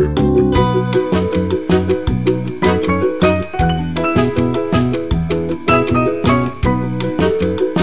Música